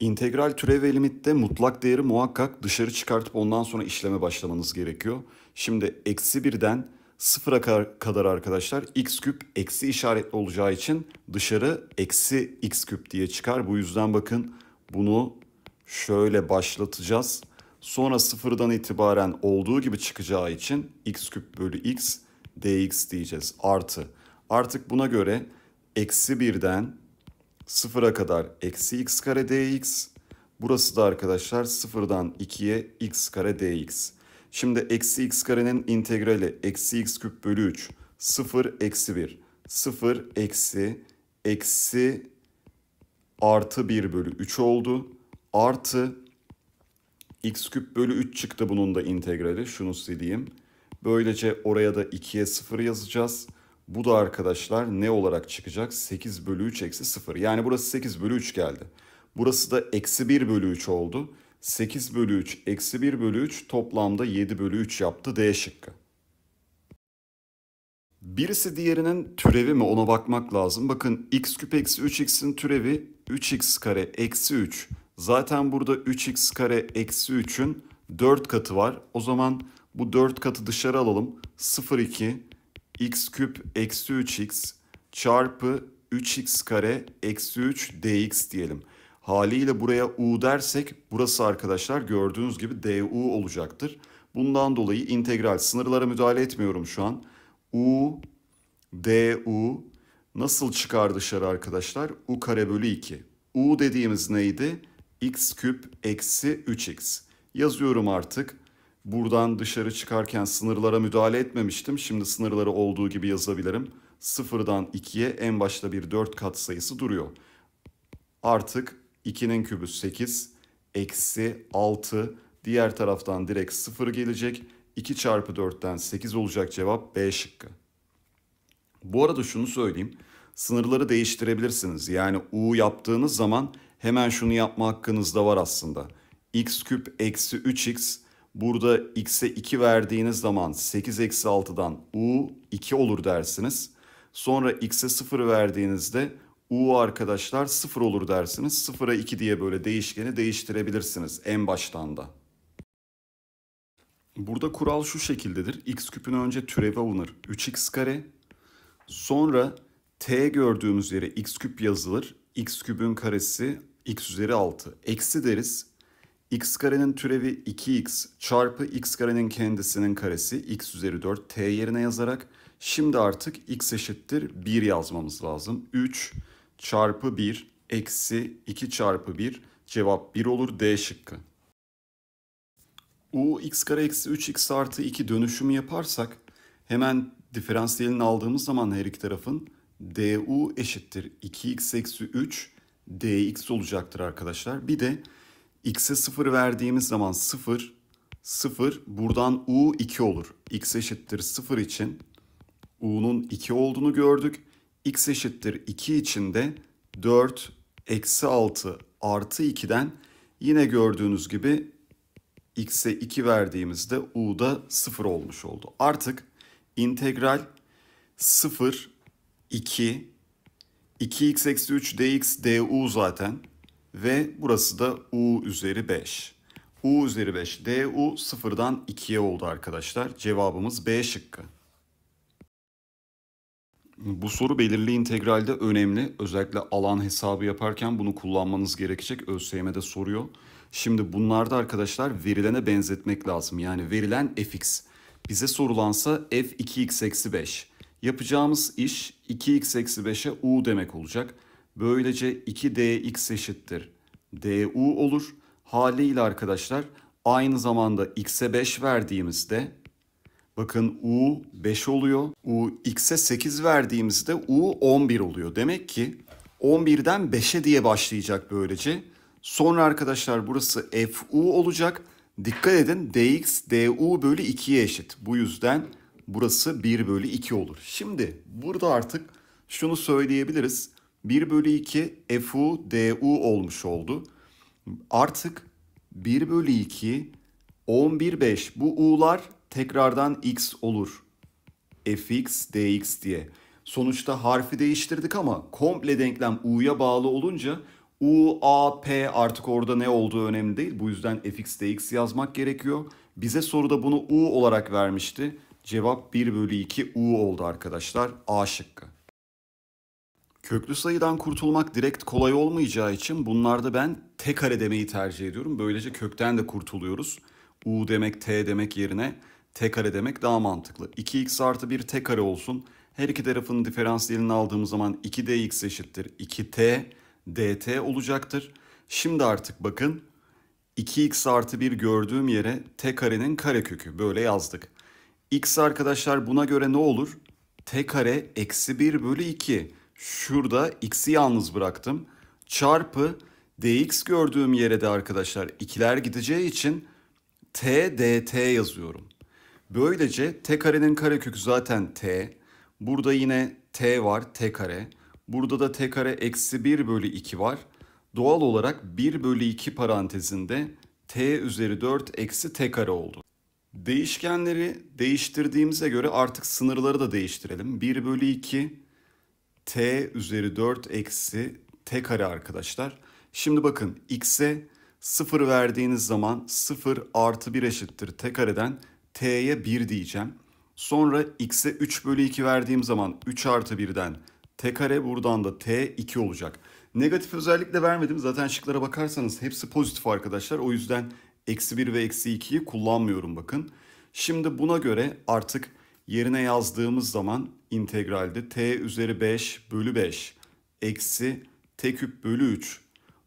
İntegral türev ve limitte mutlak değeri muhakkak dışarı çıkartıp ondan sonra işleme başlamanız gerekiyor. Şimdi eksi birden sıfıra kadar arkadaşlar x küp eksi işaretli olacağı için dışarı eksi x küp diye çıkar. Bu yüzden bakın bunu şöyle başlatacağız. Sonra sıfırdan itibaren olduğu gibi çıkacağı için x küp bölü x dx diyeceğiz. Artı. Artık buna göre eksi birden sıfıra kadar eksi x kare dx. Burası da arkadaşlar sıfırdan 2'ye x kare dx. Şimdi eksi x karenin integrali eksi x küp bölü 3. 0 eksi 1. 0 eksi eksi artı 1 bölü 3 oldu. Artı x küp bölü 3 çıktı bunun da integrali. Şunu sileyim. Böylece oraya da 2'ye 0 yazacağız. Bu da arkadaşlar ne olarak çıkacak? 8 bölü 3 eksi 0. Yani burası 8 bölü 3 geldi. Burası da eksi 1 bölü 3 oldu. 8 bölü 3 eksi 1 bölü 3 toplamda 7 bölü 3 yaptı D şıkkı. Birisi diğerinin türevi mi ona bakmak lazım. Bakın x küp eksi 3x'in türevi 3x kare eksi 3. Zaten burada 3x kare eksi 3'ün 4 katı var. O zaman bu 4 katı dışarı alalım. 0,2 x küp eksi 3x çarpı 3x kare eksi 3 dx diyelim. Haliyle buraya u dersek burası arkadaşlar gördüğünüz gibi du olacaktır. Bundan dolayı integral sınırlara müdahale etmiyorum şu an. u du nasıl çıkar dışarı arkadaşlar? u kare bölü 2. u dediğimiz neydi? x küp eksi 3x. Yazıyorum artık. Buradan dışarı çıkarken sınırlara müdahale etmemiştim. Şimdi sınırları olduğu gibi yazabilirim. Sıfırdan 2'ye en başta bir 4 kat sayısı duruyor. Artık 2'nin kübü 8, eksi 6, diğer taraftan direkt 0 gelecek. 2 çarpı 4'ten 8 olacak cevap B şıkkı. Bu arada şunu söyleyeyim. Sınırları değiştirebilirsiniz. Yani U yaptığınız zaman hemen şunu yapma hakkınız da var aslında. x küp eksi 3x Burada x'e 2 verdiğiniz zaman 8 eksi 6'dan u 2 olur dersiniz. Sonra x'e 0 verdiğinizde u arkadaşlar 0 olur dersiniz. 0'a 2 diye böyle değişkeni değiştirebilirsiniz en baştan da. Burada kural şu şekildedir. x küpün önce türevi alınır. 3x kare. Sonra t gördüğümüz yere x küp yazılır. x küpün karesi x üzeri 6. Eksi deriz x karenin türevi 2x çarpı x karenin kendisinin karesi x üzeri 4 t yerine yazarak şimdi artık x eşittir 1 yazmamız lazım. 3 çarpı 1 eksi 2 çarpı 1 cevap 1 olur D şıkkı. u x kare eksi 3x artı 2 dönüşümü yaparsak hemen diferansiyelini aldığımız zaman her iki tarafın du eşittir 2x eksi 3 dx olacaktır arkadaşlar. Bir de x'e 0 verdiğimiz zaman 0, 0 buradan u 2 olur. x eşittir 0 için u'nun 2 olduğunu gördük. x eşittir 2 için de 4 eksi 6 artı 2'den yine gördüğünüz gibi x'e 2 verdiğimizde u da 0 olmuş oldu. Artık integral 0, 2, 2x eksi 3 dx du zaten ve burası da u üzeri 5. u üzeri 5 du sıfırdan 2'ye oldu arkadaşlar. Cevabımız B şıkkı. Bu soru belirli integralde önemli. Özellikle alan hesabı yaparken bunu kullanmanız gerekecek. ÖSYM'de soruyor. Şimdi bunlarda arkadaşlar verilene benzetmek lazım. Yani verilen fx. Bize sorulansa f 2x eksi 5. Yapacağımız iş 2x eksi 5'e u demek olacak. Böylece 2dx eşittir. du olur. Haliyle arkadaşlar aynı zamanda x'e 5 verdiğimizde bakın u 5 oluyor. u x'e 8 verdiğimizde u 11 oluyor. Demek ki 11'den 5'e diye başlayacak böylece. Sonra arkadaşlar burası fu olacak. Dikkat edin dx du bölü 2'ye eşit. Bu yüzden burası 1 bölü 2 olur. Şimdi burada artık şunu söyleyebiliriz. 1 bölü 2 fu du olmuş oldu. Artık 1 bölü 2 11 5 bu u'lar tekrardan x olur. fx dx diye. Sonuçta harfi değiştirdik ama komple denklem u'ya bağlı olunca U, A, P artık orada ne olduğu önemli değil. Bu yüzden fx dx yazmak gerekiyor. Bize soruda bunu U olarak vermişti. Cevap 1 bölü 2 U oldu arkadaşlar. A şıkkı. Köklü sayıdan kurtulmak direkt kolay olmayacağı için bunlarda ben t kare demeyi tercih ediyorum. Böylece kökten de kurtuluyoruz. U demek t demek yerine t kare demek daha mantıklı. 2x artı 1 t kare olsun. Her iki tarafın diferansiyelini aldığımız zaman 2dx eşittir 2t dt olacaktır. Şimdi artık bakın 2x artı 1 gördüğüm yere t karenin karekökü böyle yazdık. x arkadaşlar buna göre ne olur? t kare eksi 1 bölü 2. Şurada x'i yalnız bıraktım. Çarpı dx gördüğüm yere de arkadaşlar ikiler gideceği için t dt yazıyorum. Böylece t karenin karekökü zaten t. Burada yine t var t kare. Burada da t kare eksi 1 bölü 2 var. Doğal olarak 1 bölü 2 parantezinde t üzeri 4 eksi t kare oldu. Değişkenleri değiştirdiğimize göre artık sınırları da değiştirelim. 1 bölü 2 t üzeri 4 eksi t kare arkadaşlar. Şimdi bakın x'e 0 verdiğiniz zaman 0 artı 1 eşittir t kareden t'ye 1 diyeceğim. Sonra x'e 3 bölü 2 verdiğim zaman 3 artı 1'den t kare buradan da t 2 olacak. Negatif özellikle vermedim. Zaten şıklara bakarsanız hepsi pozitif arkadaşlar. O yüzden eksi 1 ve eksi 2'yi kullanmıyorum bakın. Şimdi buna göre artık yerine yazdığımız zaman integralde t üzeri 5 bölü 5 eksi t küp bölü 3.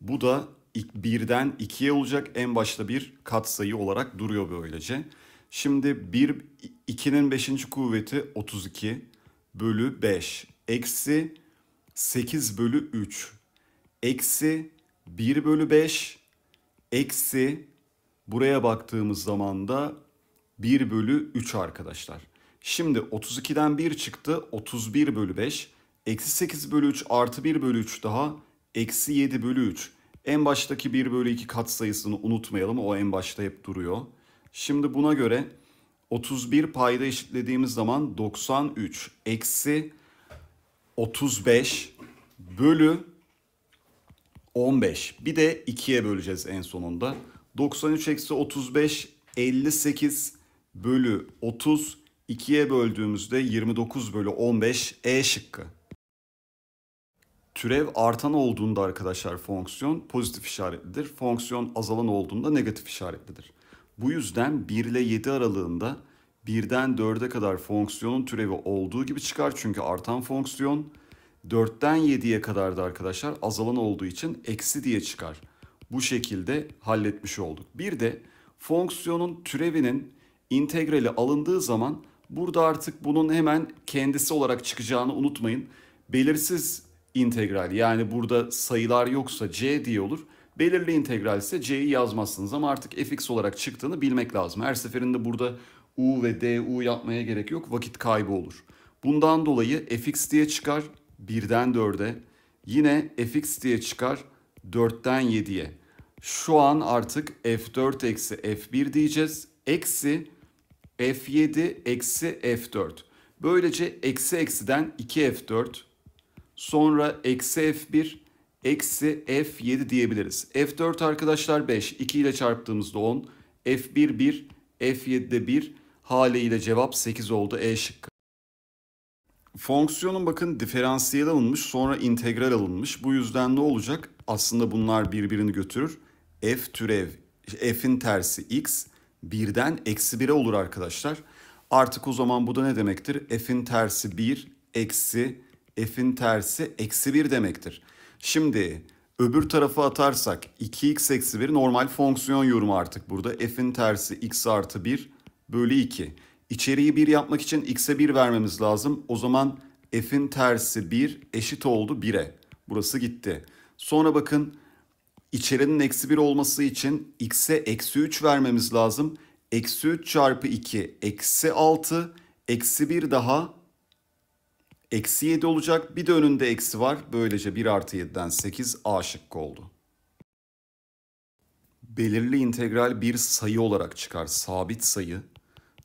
Bu da 1'den 2'ye olacak en başta bir katsayı olarak duruyor böylece. Şimdi 1, 2'nin 5. kuvveti 32 bölü 5 eksi 8 bölü 3 eksi 1 bölü 5 eksi buraya baktığımız zaman da 1 bölü 3 arkadaşlar. Şimdi 32'den 1 çıktı 31 bölü 5 eksi 8 bölü 3 artı 1 bölü 3 daha eksi 7 bölü 3. En baştaki 1 bölü 2 katsayısını unutmayalım o en başta hep duruyor. Şimdi buna göre 31 payda eşitlediğimiz zaman 93 eksi 35 bölü 15. Bir de 2'ye böleceğiz en sonunda. 93 eksi 35 58 bölü 30 2'ye böldüğümüzde 29 bölü 15 E şıkkı. Türev artan olduğunda arkadaşlar fonksiyon pozitif işaretlidir. Fonksiyon azalan olduğunda negatif işaretlidir. Bu yüzden 1 ile 7 aralığında 1'den 4'e kadar fonksiyonun türevi olduğu gibi çıkar. Çünkü artan fonksiyon 4'ten 7'ye kadar da arkadaşlar azalan olduğu için eksi diye çıkar. Bu şekilde halletmiş olduk. Bir de fonksiyonun türevinin integrali alındığı zaman burada artık bunun hemen kendisi olarak çıkacağını unutmayın. Belirsiz integral yani burada sayılar yoksa c diye olur. Belirli integral ise c'yi yazmazsınız ama artık fx olarak çıktığını bilmek lazım. Her seferinde burada u ve du yapmaya gerek yok vakit kaybı olur. Bundan dolayı fx diye çıkar 1'den 4'e yine fx diye çıkar 4'ten 7'ye. Şu an artık f4 eksi f1 diyeceğiz. Eksi f7 eksi f4. Böylece eksi eksiden 2f4 sonra eksi f1 eksi f7 diyebiliriz. f4 arkadaşlar 5 2 ile çarptığımızda 10 f1 1 f7'de 1 haliyle cevap 8 oldu E şıkkı. Fonksiyonun bakın diferansiyel alınmış sonra integral alınmış. Bu yüzden ne olacak? Aslında bunlar birbirini götürür. F türev, f'in tersi x birden eksi 1'e olur arkadaşlar. Artık o zaman bu da ne demektir? F'in tersi 1 eksi f'in tersi eksi 1 demektir. Şimdi öbür tarafa atarsak 2x eksi 1 normal fonksiyon yorumu artık burada. F'in tersi x artı 1 bölü 2. İçeriği 1 yapmak için x'e 1 vermemiz lazım. O zaman f'in tersi 1 eşit oldu 1'e. Burası gitti. Sonra bakın içerinin eksi 1 olması için x'e eksi 3 vermemiz lazım. Eksi 3 çarpı 2 eksi 6 eksi 1 daha eksi 7 olacak. Bir de önünde eksi var. Böylece 1 artı 7'den 8 A şıkkı oldu. Belirli integral bir sayı olarak çıkar. Sabit sayı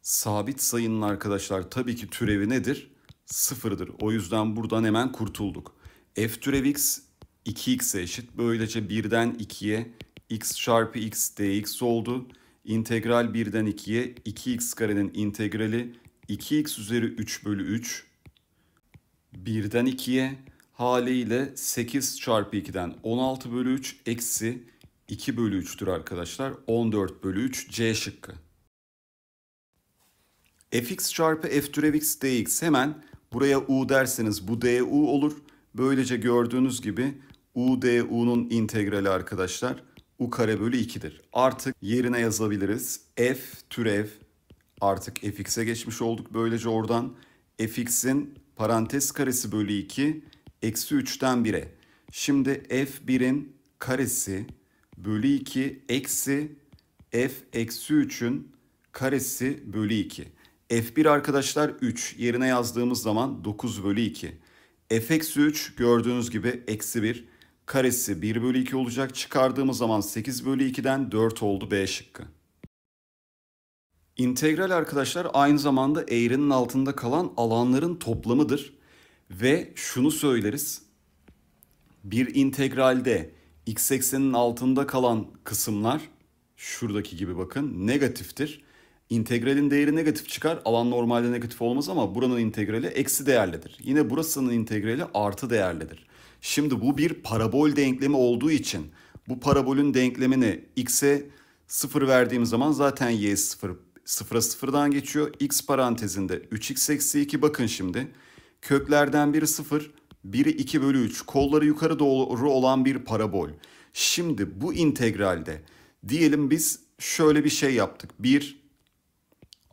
sabit sayının arkadaşlar tabii ki türevi nedir? Sıfırdır. O yüzden buradan hemen kurtulduk. f türev x 2x'e eşit. Böylece 1'den 2'ye x çarpı x dx oldu. İntegral 1'den 2'ye 2x karenin integrali 2x üzeri 3 bölü 3. 1'den 2'ye haliyle 8 çarpı 2'den 16 bölü 3 eksi 2 bölü 3'tür arkadaşlar. 14 bölü 3 C şıkkı. fx çarpı f türev x dx hemen buraya u derseniz bu du olur. Böylece gördüğünüz gibi u du'nun integrali arkadaşlar u kare bölü 2'dir. Artık yerine yazabiliriz. f türev artık fx'e geçmiş olduk. Böylece oradan fx'in parantez karesi bölü 2 eksi 3'ten 1'e. Şimdi f1'in karesi bölü 2 eksi f eksi 3'ün karesi bölü 2. F1 arkadaşlar 3 yerine yazdığımız zaman 9 bölü 2. F eksi 3 gördüğünüz gibi eksi 1 karesi 1 bölü 2 olacak. Çıkardığımız zaman 8 bölü 2'den 4 oldu B şıkkı. İntegral arkadaşlar aynı zamanda eğrinin altında kalan alanların toplamıdır. Ve şunu söyleriz. Bir integralde x eksenin altında kalan kısımlar şuradaki gibi bakın negatiftir. İntegralin değeri negatif çıkar. Alan normalde negatif olmaz ama buranın integrali eksi değerlidir. Yine burasının integrali artı değerlidir. Şimdi bu bir parabol denklemi olduğu için bu parabolün denklemini x'e 0 verdiğim zaman zaten y 0 sıfıra sıfırdan geçiyor. x parantezinde 3x eksi 2 bakın şimdi. Köklerden biri 0, biri 2 bölü 3. Kolları yukarı doğru olan bir parabol. Şimdi bu integralde diyelim biz şöyle bir şey yaptık. Bir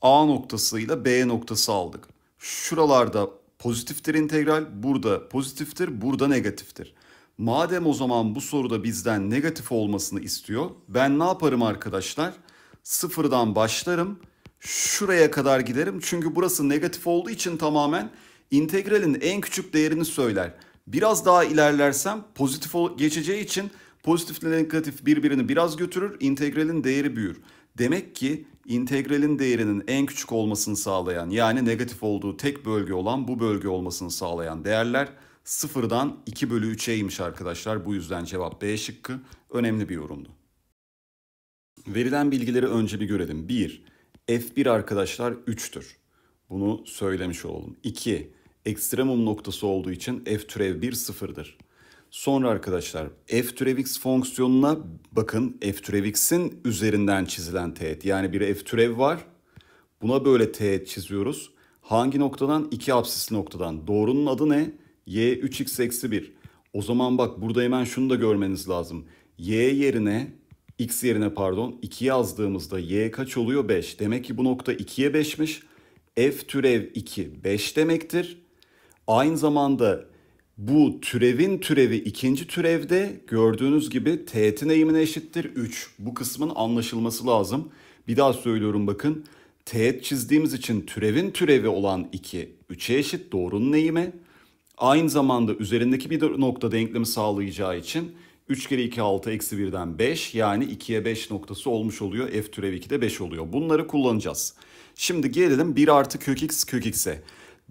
A noktasıyla B noktası aldık. Şuralarda pozitiftir integral, burada pozitiftir, burada negatiftir. Madem o zaman bu soruda bizden negatif olmasını istiyor, ben ne yaparım arkadaşlar? Sıfırdan başlarım, şuraya kadar giderim. Çünkü burası negatif olduğu için tamamen integralin en küçük değerini söyler. Biraz daha ilerlersem pozitif geçeceği için pozitif ile negatif birbirini biraz götürür, integralin değeri büyür. Demek ki integralin değerinin en küçük olmasını sağlayan yani negatif olduğu tek bölge olan bu bölge olmasını sağlayan değerler sıfırdan 2 bölü 3'eymiş arkadaşlar. Bu yüzden cevap B şıkkı önemli bir yorumdu. Verilen bilgileri önce bir görelim. 1. F1 arkadaşlar 3'tür. Bunu söylemiş olalım. 2. Ekstremum noktası olduğu için f türev 1 sıfırdır. Sonra arkadaşlar f türev x fonksiyonuna bakın f türev x'in üzerinden çizilen teğet. Yani bir f türev var. Buna böyle teğet çiziyoruz. Hangi noktadan? İki absisli noktadan. Doğrunun adı ne? y 3x eksi 1. O zaman bak burada hemen şunu da görmeniz lazım. y yerine x yerine pardon 2 yazdığımızda y kaç oluyor? 5. Demek ki bu nokta 2'ye 5'miş. f türev 2 5 demektir. Aynı zamanda bu türevin türevi ikinci türevde gördüğünüz gibi teğetin eğimine eşittir 3. Bu kısmın anlaşılması lazım. Bir daha söylüyorum bakın. Teğet çizdiğimiz için türevin türevi olan 2 3'e eşit doğrunun eğimi. Aynı zamanda üzerindeki bir nokta denklemi sağlayacağı için 3 kere 2 6 eksi 1'den 5 yani 2'ye 5 noktası olmuş oluyor. F türev 2'de 5 oluyor. Bunları kullanacağız. Şimdi gelelim 1 artı kök x kök x'e.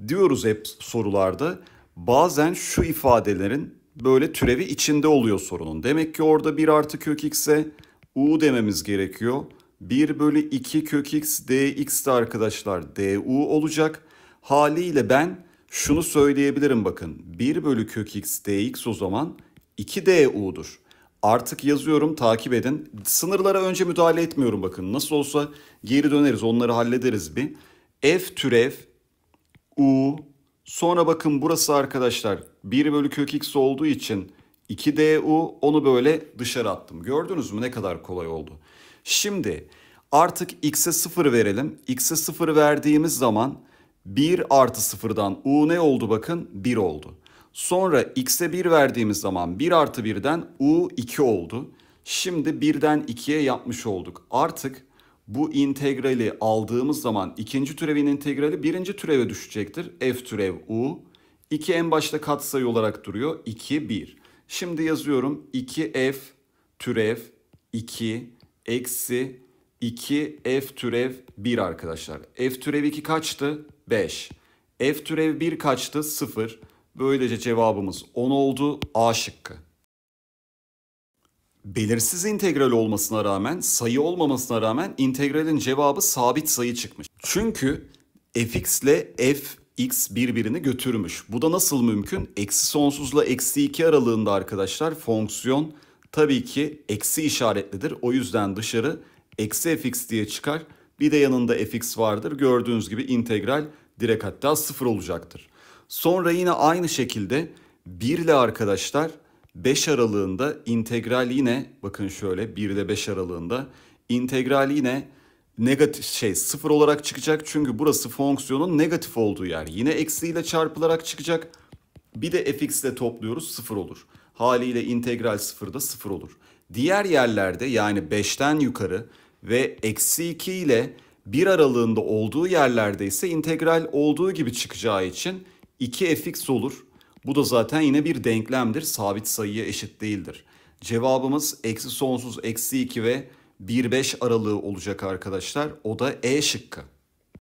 Diyoruz hep sorularda bazen şu ifadelerin böyle türevi içinde oluyor sorunun. Demek ki orada 1 artı kök x'e u dememiz gerekiyor. 1 bölü 2 kök x dx de arkadaşlar du olacak. Haliyle ben şunu söyleyebilirim bakın. 1 bölü kök x dx o zaman 2 du'dur. Artık yazıyorum takip edin. Sınırlara önce müdahale etmiyorum bakın. Nasıl olsa geri döneriz onları hallederiz bir. F türev u sonra bakın burası arkadaşlar 1 bölü kök x olduğu için 2 du onu böyle dışarı attım. Gördünüz mü ne kadar kolay oldu. Şimdi artık x'e 0 verelim. x'e 0 verdiğimiz zaman 1 artı 0'dan u ne oldu bakın 1 oldu. Sonra x'e 1 verdiğimiz zaman 1 artı 1'den u 2 oldu. Şimdi 1'den 2'ye yapmış olduk. Artık bu integrali aldığımız zaman ikinci türevin integrali birinci türeve düşecektir. f türev u. 2 en başta katsayı olarak duruyor. 2, 1. Şimdi yazıyorum 2f türev 2 eksi 2 f türev 1 arkadaşlar. f türev 2 kaçtı? 5. f türev 1 kaçtı? 0. Böylece cevabımız 10 oldu. A şıkkı. Belirsiz integral olmasına rağmen, sayı olmamasına rağmen integralin cevabı sabit sayı çıkmış. Çünkü fx ile fx birbirini götürmüş. Bu da nasıl mümkün? Eksi sonsuzla eksi 2 aralığında arkadaşlar fonksiyon tabii ki eksi işaretlidir. O yüzden dışarı eksi fx diye çıkar. Bir de yanında fx vardır. Gördüğünüz gibi integral direkt hatta sıfır olacaktır. Sonra yine aynı şekilde 1 ile arkadaşlar 5 aralığında integral yine bakın şöyle 1 ile 5 aralığında integral yine negatif şey sıfır olarak çıkacak. Çünkü burası fonksiyonun negatif olduğu yer. Yine eksiyle çarpılarak çıkacak. Bir de fx ile topluyoruz sıfır olur. Haliyle integral sıfırda sıfır olur. Diğer yerlerde yani 5'ten yukarı ve eksi 2 ile 1 aralığında olduğu yerlerde ise integral olduğu gibi çıkacağı için 2 fx olur. Bu da zaten yine bir denklemdir. Sabit sayıya eşit değildir. Cevabımız eksi sonsuz eksi 2 ve 1-5 aralığı olacak arkadaşlar. O da E şıkkı.